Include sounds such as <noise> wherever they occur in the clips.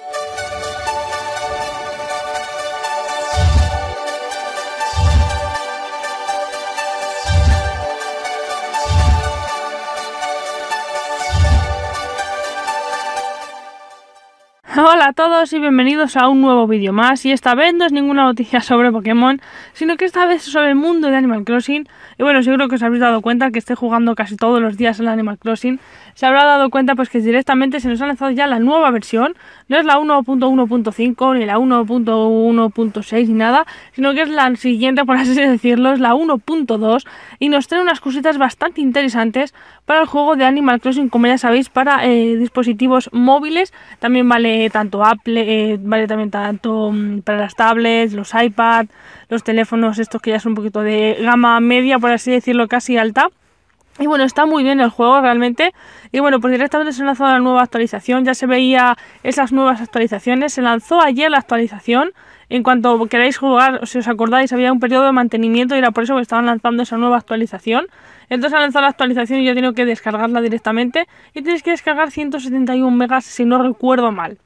Thank you. <laughs> Hola a todos y bienvenidos a un nuevo vídeo más. Y esta vez no es ninguna noticia <laughs> sobre Pokémon, sino que esta vez es sobre el mundo de Animal Crossing. Y bueno, seguro que os habéis dado cuenta que estoy jugando casi todos los días al Animal Crossing. Se habrá dado cuenta pues que directamente se nos ha lanzado ya la nueva versión, no es la 1.1.5 ni la 1.1.6 ni nada, sino que es la siguiente por <laughs> así decirlo, es la 1.2 y nos trae unas cositas bastante interesantes para el juego de Animal Crossing, como ya sabéis, para eh, dispositivos móviles, también vale tanto Apple, eh, vale también tanto mm, para las tablets, los iPad, los teléfonos estos que ya son un poquito de gama media, por así decirlo, casi alta. Y bueno, está muy bien el juego realmente. Y bueno, pues directamente se lanzó la nueva actualización. Ya se veía esas nuevas actualizaciones. Se lanzó ayer la actualización. En cuanto queráis jugar, si os acordáis, había un periodo de mantenimiento y era por eso que estaban lanzando esa nueva actualización. Entonces han lanzado la actualización y yo tengo que descargarla directamente. Y tenéis que descargar 171 megas si no recuerdo mal.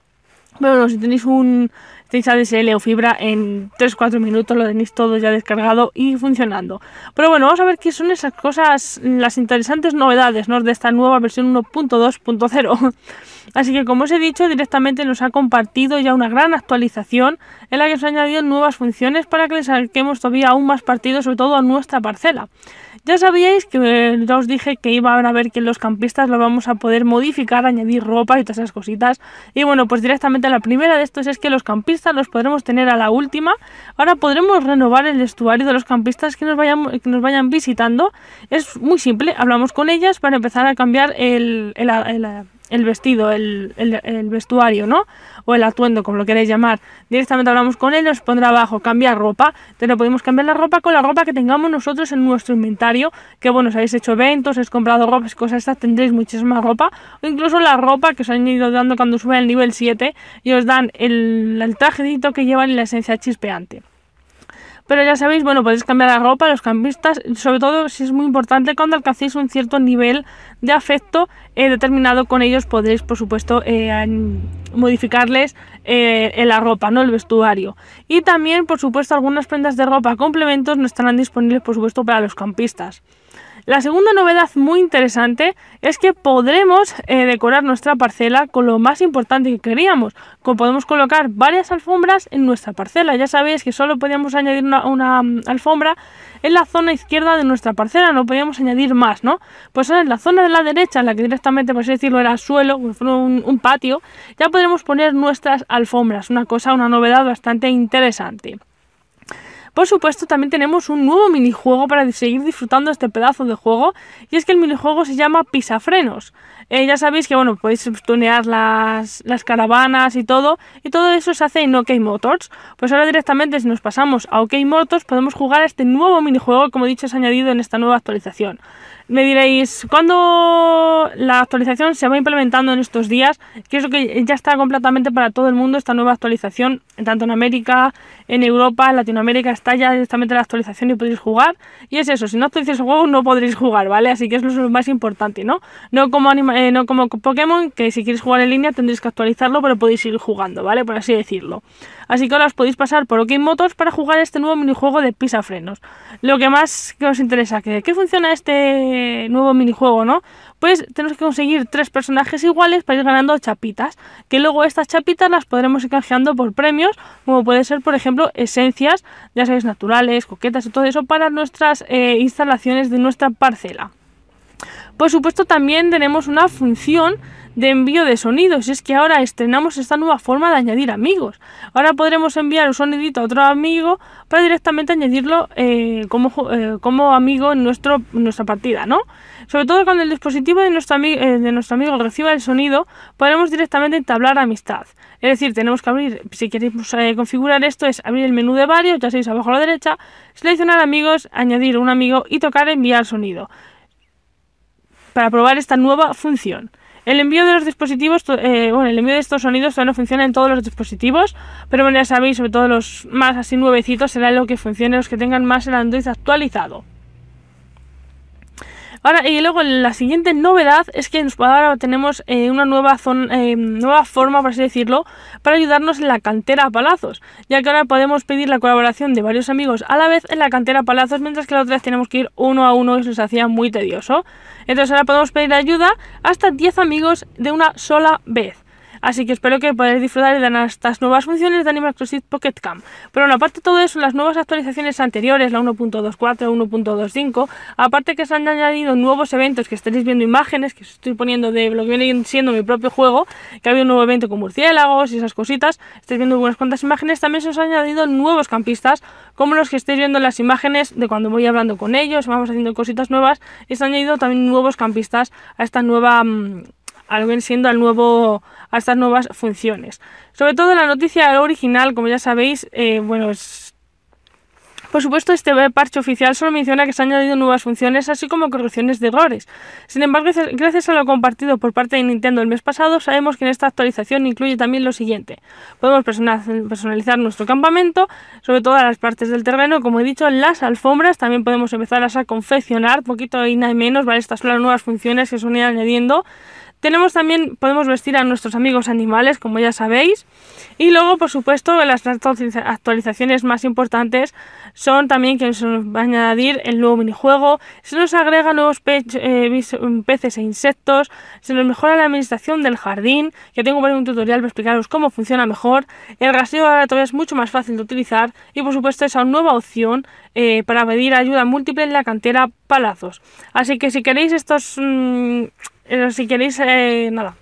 Bueno, si tenéis un tenéis ADSL o fibra en 3-4 minutos lo tenéis todo ya descargado y funcionando. Pero bueno, vamos a ver qué son esas cosas, las interesantes novedades ¿no? de esta nueva versión 1.2.0. <laughs> Así que como os he dicho, directamente nos ha compartido ya una gran actualización en la que se han añadido nuevas funciones para que le saquemos todavía aún más partido, sobre todo a nuestra parcela. Ya sabíais que eh, ya os dije que iba a ver que los campistas lo vamos a poder modificar, añadir ropa y todas esas cositas. Y bueno, pues directamente la primera de estos es que los campistas los podremos tener a la última. Ahora podremos renovar el vestuario de los campistas que nos vayan, visitando. Es muy simple, hablamos con ellas para empezar a cambiar el vestido, el, el, vestuario, ¿no? O el atuendo, como lo queréis llamar. Directamente hablamos con él, nos pondrá abajo cambiar ropa. Entonces podemos cambiar la ropa con la ropa que tengamos nosotros en nuestro inventario. Que bueno, si habéis hecho eventos, habéis comprado ropa, cosas estas, tendréis muchísima ropa. O incluso la ropa que os han ido dando cuando sube el nivel 7 y os dan el, el trajecito que llevan y la esencia chispeante. Pero ya sabéis, bueno, podéis cambiar la ropa, los campistas, sobre todo si es muy importante cuando alcancéis un cierto nivel de afecto eh, determinado con ellos, podréis, por supuesto, eh, modificarles eh, la ropa, ¿no? El vestuario. Y también, por supuesto, algunas prendas de ropa complementos no estarán disponibles, por supuesto, para los campistas. La segunda novedad muy interesante es que podremos eh, decorar nuestra parcela con lo más importante que queríamos, como podemos colocar varias alfombras en nuestra parcela. Ya sabéis que solo podíamos añadir una, mm, alfombra en la zona izquierda de nuestra parcela, no podíamos añadir más, ¿no? Pues en la zona de la derecha, en la que directamente, por así decirlo, era suelo, un, un patio, ya podremos poner nuestras alfombras, una cosa, una novedad bastante interesante. Por supuesto, también tenemos un nuevo minijuego para seguir disfrutando este pedazo de juego, y es que el minijuego se llama Pisafrenos. Eh, ya sabéis que bueno, podéis tunear las, caravanas y todo, y todo eso se hace en OK Motors. Pues ahora directamente, si nos pasamos a OK Motors, podemos jugar a este nuevo minijuego, como he dicho, es añadido en esta nueva actualización. Me diréis, ¿cuándo la actualización se va implementando en estos días? Que eso que ya está completamente para todo el mundo esta nueva actualización, tanto en América, en Europa, en Latinoamérica, está ya directamente la actualización y podéis jugar. Y es eso, si no actualizáis el juego no podréis jugar, ¿vale? Así que es lo más importante, ¿no? No como, eh, no como Pokémon, que si queréis jugar en línea tendréis que actualizarlo, pero podéis ir jugando, ¿vale? Por así decirlo. Así que ahora os podéis pasar por OK Motors para jugar este nuevo minijuego de pisa frenos. Lo que más que os interesa, ¿qué funciona este nuevo minijuego, ¿no? Pues tenemos que conseguir tres personajes iguales para ir ganando chapitas, que luego estas chapitas las podremos ir canjeando por premios, como puede ser, por ejemplo, esencias, ya sabéis, naturales, coquetas y todo eso para nuestras eh, instalaciones de nuestra parcela. Por supuesto, también tenemos una función de envío de sonidos. Y es que ahora estrenamos esta nueva forma de añadir amigos. Ahora podremos enviar un sonidito a otro amigo para directamente añadirlo eh, como, eh, como amigo en, nuestro, nuestra partida, ¿no? Sobre todo cuando el dispositivo de nuestro, eh, de nuestro amigo reciba el sonido, podremos directamente entablar amistad. Es decir, tenemos que abrir, si queremos configurar esto, es abrir el menú de varios, ya sabéis, abajo a la derecha, seleccionar amigos, añadir un amigo y tocar enviar sonido para probar esta nueva función. El envío de los dispositivos, eh, bueno, el envío de estos sonidos todavía no funciona en todos los dispositivos, pero bueno, ya sabéis, sobre todo los más así nuevecitos, será lo que funcione los que tengan más el Android actualizado. Ahora, y luego la siguiente novedad es que ahora tenemos eh, una nueva, zona, eh, nueva forma, por así decirlo, para ayudarnos en la cantera Palazos, ya que ahora podemos pedir la colaboración de varios amigos a la vez en la cantera Palazos, mientras que la otra vez tenemos que ir uno a uno y se nos hacía muy tedioso. Entonces ahora podemos pedir ayuda hasta 10 amigos de una sola vez. Así que espero que podáis disfrutar de estas nuevas funciones de Animal Crossing Pocket Cam. Pero bueno, aparte de todo eso, las nuevas actualizaciones anteriores, la 1.24, 1.25, aparte que se han añadido nuevos eventos que estaréis viendo imágenes, que os estoy poniendo de lo que viene siendo mi propio juego, que había un nuevo evento con murciélagos y esas cositas, estáis viendo unas cuantas imágenes, también se os han añadido nuevos campistas, como los que estáis viendo en las imágenes de cuando voy hablando con ellos, vamos haciendo cositas nuevas, y se han añadido también nuevos campistas a esta nueva... Mm, al siendo al nuevo, a estas nuevas funciones. Sobre todo la noticia original, como ya sabéis, eh, bueno, es por supuesto, este parche oficial solo menciona que se han añadido nuevas funciones, así como correcciones de errores. Sin embargo, gracias a lo compartido por parte de Nintendo el mes pasado, sabemos que en esta actualización incluye también lo siguiente. Podemos personalizar nuestro campamento, sobre todas las partes del terreno, como he dicho, las alfombras, también podemos empezar a confeccionar, poquito y nada menos, ¿vale? Estas son las nuevas funciones que se van añadiendo. Tenemos también, podemos vestir a nuestros amigos animales, como ya sabéis. Y luego, por supuesto, las actualizaciones más importantes son también que se nos va a añadir el nuevo minijuego, se nos agrega nuevos eh, peces e insectos, se nos mejora la administración del jardín, que tengo un tutorial para explicaros cómo funciona mejor. El rastreo ahora todavía es mucho más fácil de utilizar y, por supuesto, esa nueva opción eh, para pedir ayuda múltiple en la cantera Palazos. Así que si queréis estos... Mm, si queréis, eh, nada.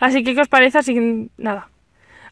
Así que, ¿qué os parece? Así que, nada.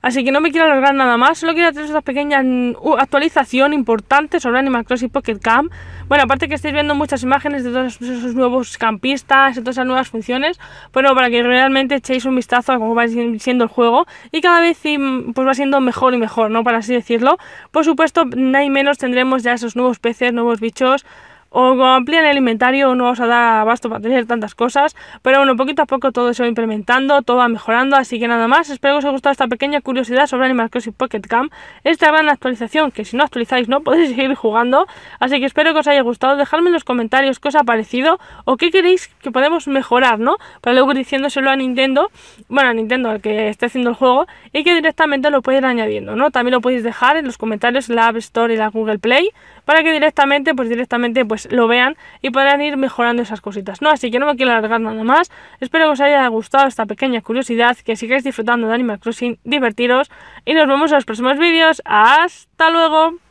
Así que no me quiero alargar nada más, solo quiero hacer esta pequeña mm, actualización importante sobre Animal Crossing Pocket Camp. Bueno, aparte que estáis viendo muchas imágenes de todos esos nuevos campistas, de todas esas nuevas funciones, bueno, para que realmente echéis un vistazo a cómo va siendo el juego y cada vez pues va siendo mejor y mejor, ¿no? Para así decirlo. Por supuesto, no hay menos tendremos ya esos nuevos peces, nuevos bichos, o amplían el inventario no vamos a dar abasto para tener tantas cosas, pero bueno, poquito a poco todo se va implementando, todo va mejorando, así que nada más, espero que os haya gustado esta pequeña curiosidad sobre Animal Crossing Pocket Camp, esta gran actualización que si no actualizáis no <laughs> podéis seguir jugando, así que espero que os haya gustado, dejadme en los comentarios qué os ha parecido o qué queréis que podemos mejorar, ¿no? Para luego diciéndoselo a Nintendo, bueno, a Nintendo, al que esté haciendo el juego, y que directamente lo pueden ir añadiendo, ¿no? También lo podéis dejar en los comentarios en la App Store y la Google Play, para que directamente, pues directamente, pues lo vean y puedan ir mejorando esas cositas, ¿no? Así que no me quiero alargar nada más. Espero que os haya gustado esta pequeña curiosidad, que sigáis disfrutando de Animal Crossing, divertiros y nos vemos en los próximos vídeos. ¡Hasta luego!